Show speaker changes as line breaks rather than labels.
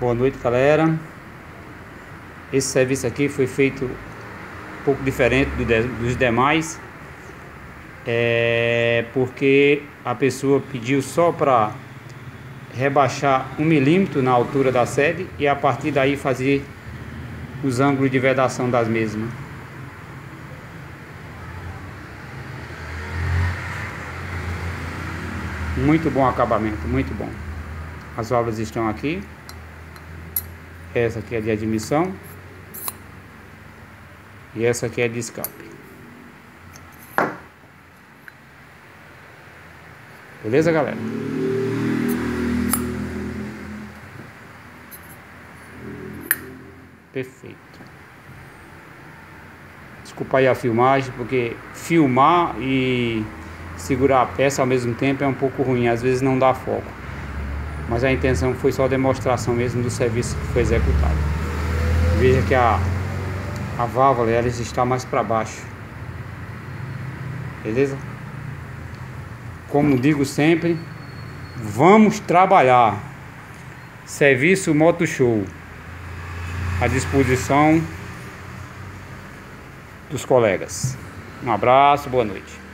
Boa noite, galera. Esse serviço aqui foi feito um pouco diferente do de, dos demais, é porque a pessoa pediu só para rebaixar um milímetro na altura da sede e a partir daí fazer os ângulos de vedação das mesmas. Muito bom acabamento, muito bom. As válvulas estão aqui. Essa aqui é de admissão. E essa aqui é de escape. Beleza, galera? Perfeito. Desculpa aí a filmagem, porque filmar e segurar a peça ao mesmo tempo é um pouco ruim, às vezes não dá foco mas a intenção foi só demonstração mesmo do serviço que foi executado. Veja que a, a válvula ela está mais para baixo. Beleza? Como digo sempre, vamos trabalhar. Serviço Moto Show à disposição dos colegas. Um abraço, boa noite.